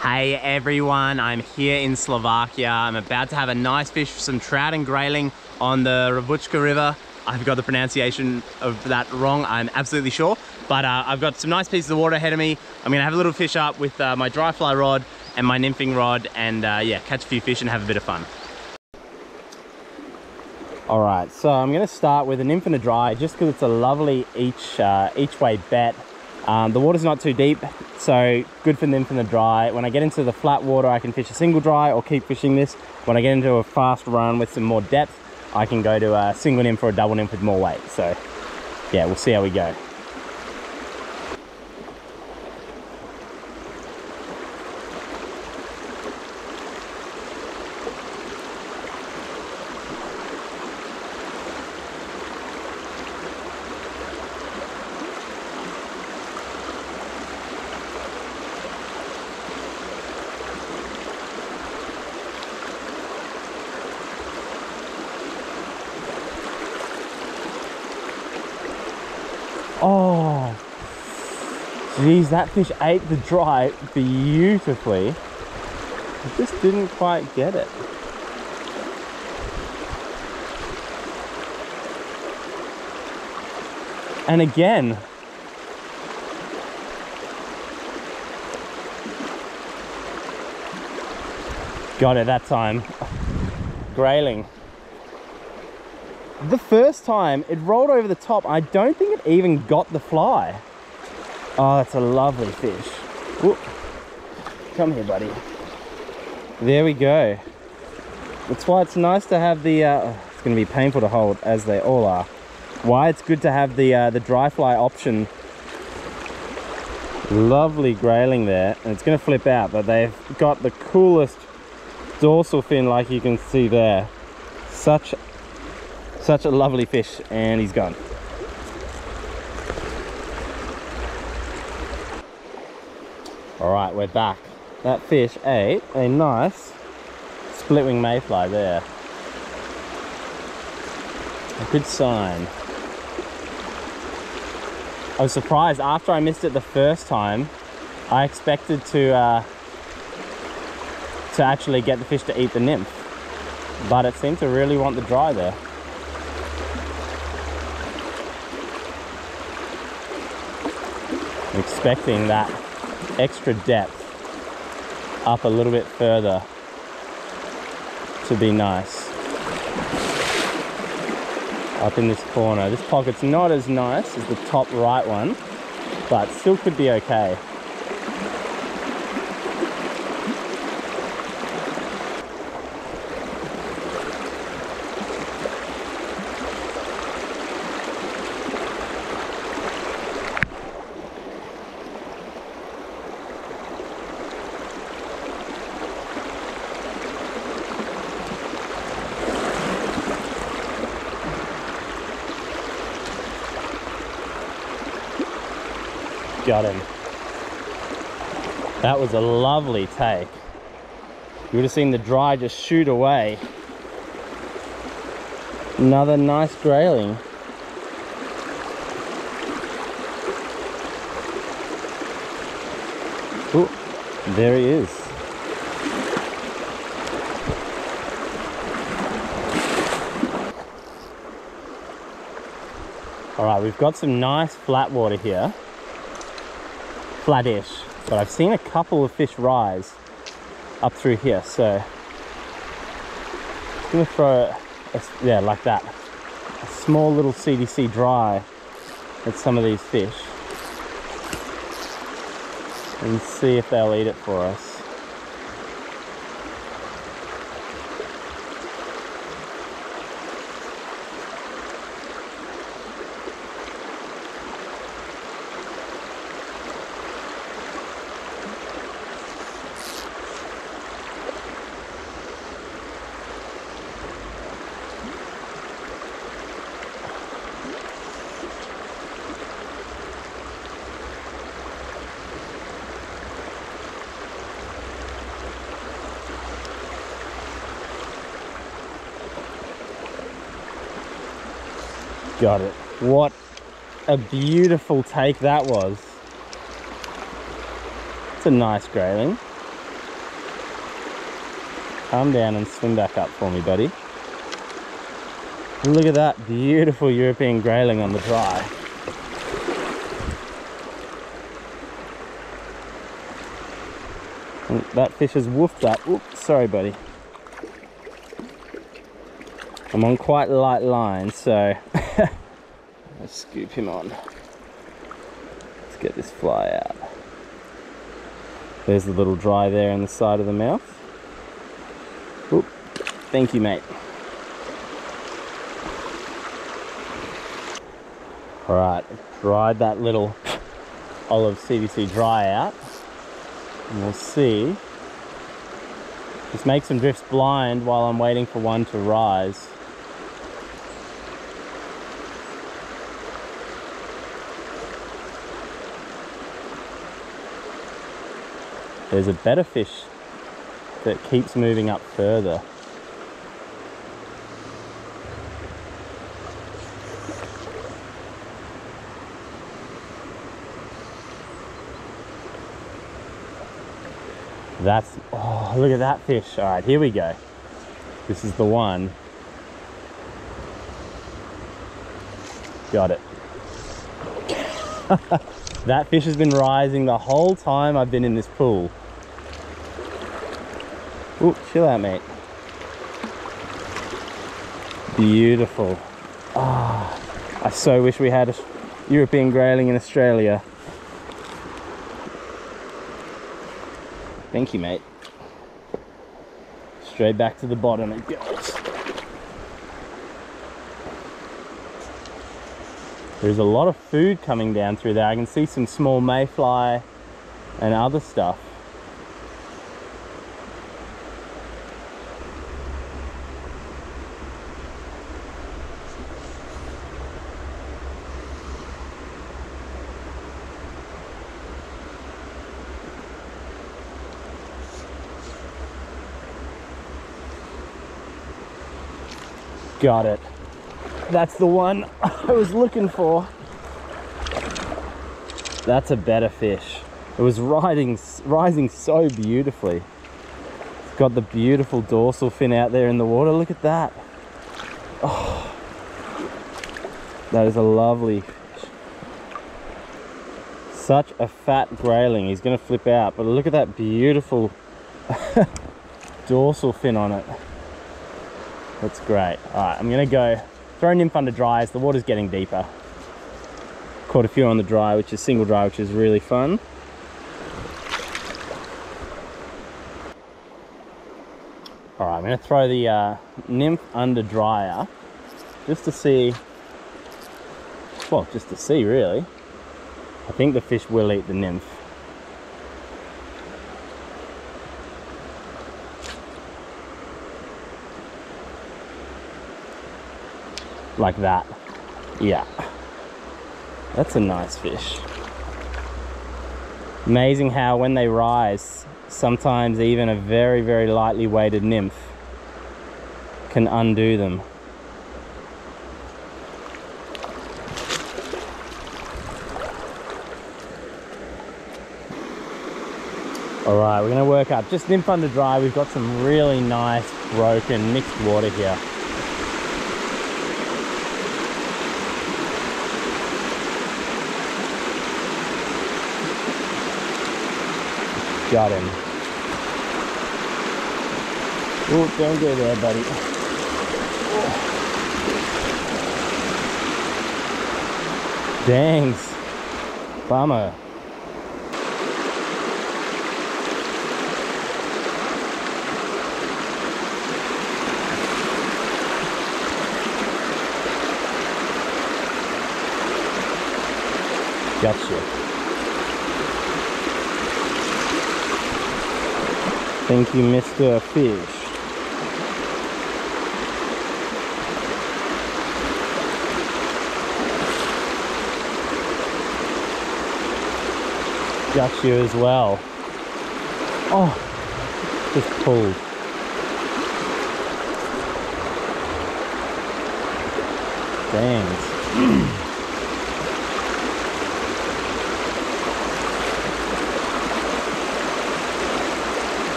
Hey everyone, I'm here in Slovakia. I'm about to have a nice fish, some trout and grayling on the Rabuchka River. I've got the pronunciation of that wrong, I'm absolutely sure. But uh, I've got some nice pieces of water ahead of me. I'm gonna have a little fish up with uh, my dry fly rod and my nymphing rod and uh, yeah, catch a few fish and have a bit of fun. All right, so I'm gonna start with a nymph and a dry just because it's a lovely each, uh, each way bet. Um, the water's not too deep, so good for them and the dry. When I get into the flat water, I can fish a single dry or keep fishing this. When I get into a fast run with some more depth, I can go to a single nymph or a double nymph with more weight. So yeah, we'll see how we go. Oh, geez, that fish ate the dry beautifully. I just didn't quite get it. And again, got it that time. Grayling the first time it rolled over the top i don't think it even got the fly. Oh that's a lovely fish. Come here buddy. There we go. That's why it's nice to have the uh, it's going to be painful to hold as they all are. Why it's good to have the uh, the dry fly option. Lovely grayling there. And it's going to flip out but they've got the coolest dorsal fin like you can see there. Such such a lovely fish and he's gone. All right, we're back. That fish ate a nice split wing mayfly there. A good sign. I was surprised after I missed it the first time. I expected to uh, to actually get the fish to eat the nymph, but it seemed to really want the dry there. Expecting that extra depth up a little bit further to be nice. Up in this corner. This pocket's not as nice as the top right one, but still could be okay. Got him. That was a lovely take. You would have seen the dry just shoot away. Another nice grayling. Ooh, there he is. All right, we've got some nice flat water here flattish, but I've seen a couple of fish rise up through here. So I'm gonna throw a, yeah, like that, a small little CDC dry at some of these fish and see if they'll eat it for us. Got it. What a beautiful take that was. It's a nice grayling. Come down and swim back up for me, buddy. Look at that beautiful European grayling on the dry. And that fish has woofed up. Oops, sorry, buddy. I'm on quite light line, so let's scoop him on. Let's get this fly out. There's the little dry there in the side of the mouth. Oop. Thank you, mate. All right, dried that little olive CDC dry out. And we'll see. Just make some drifts blind while I'm waiting for one to rise. There's a better fish that keeps moving up further. That's, oh, look at that fish. All right, here we go. This is the one. Got it. that fish has been rising the whole time I've been in this pool. Ooh, chill out, mate. Beautiful. Ah, oh, I so wish we had a European grayling in Australia. Thank you, mate. Straight back to the bottom it goes. There's a lot of food coming down through there. I can see some small mayfly and other stuff. Got it. That's the one I was looking for. That's a better fish. It was riding, rising so beautifully. It's got the beautiful dorsal fin out there in the water. Look at that. Oh, that is a lovely fish. Such a fat grayling. He's going to flip out. But look at that beautiful dorsal fin on it. That's great. All right, I'm gonna go throw nymph under dry as the water's getting deeper. Caught a few on the dry, which is single dry, which is really fun. All right, I'm gonna throw the uh, nymph under dryer just to see, well, just to see really. I think the fish will eat the nymph. Like that. Yeah. That's a nice fish. Amazing how when they rise, sometimes even a very, very lightly weighted nymph can undo them. All right, we're gonna work up. Just nymph under dry, we've got some really nice broken mixed water here. Got him. Oh, don't go there, buddy. Dangs. Bummer. Gotcha. Thank you, Mr. Fish. Got you as well. Oh, just pulled. Dang.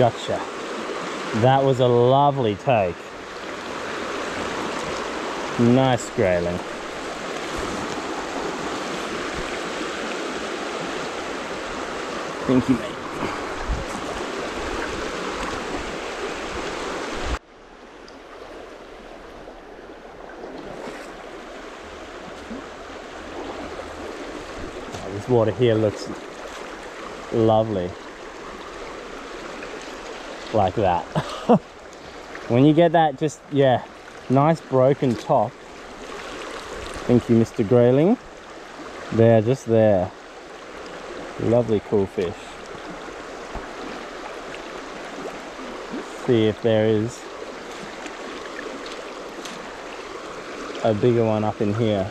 Gotcha. That was a lovely take. Nice grayling. Thank you, mate. Oh, this water here looks lovely. Like that. when you get that just, yeah, nice broken top. Thank you, Mr. Grayling. There, just there. Lovely cool fish. Let's See if there is a bigger one up in here.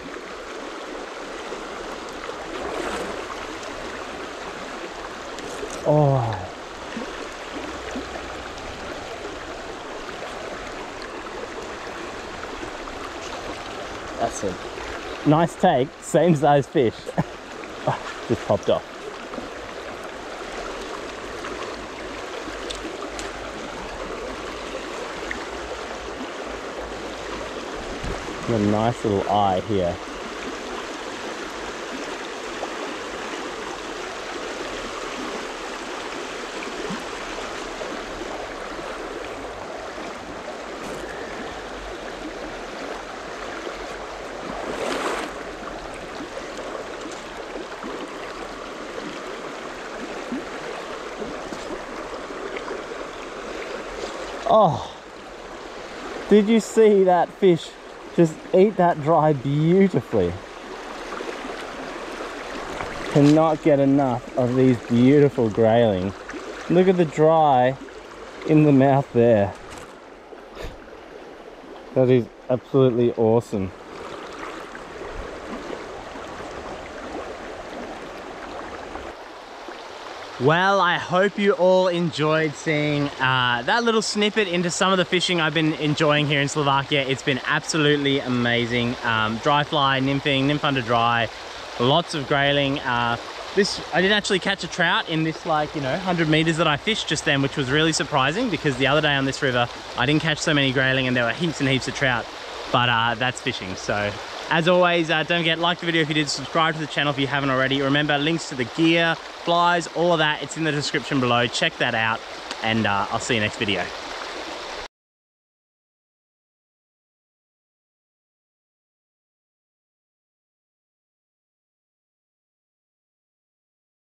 Oh. That's a nice take, same size fish. just popped off. a nice little eye here. Oh, did you see that fish just eat that dry beautifully? Cannot get enough of these beautiful grayling. Look at the dry in the mouth there. That is absolutely awesome. Well, I hope you all enjoyed seeing uh, that little snippet into some of the fishing I've been enjoying here in Slovakia. It's been absolutely amazing. Um, dry fly, nymphing, nymph under dry, lots of grayling. Uh, this I didn't actually catch a trout in this like, you know, 100 meters that I fished just then, which was really surprising because the other day on this river, I didn't catch so many grayling and there were heaps and heaps of trout, but uh, that's fishing. So as always, uh, don't forget, like the video if you did, subscribe to the channel if you haven't already. Remember, links to the gear, flies, all of that, it's in the description below. Check that out, and uh, I'll see you next video.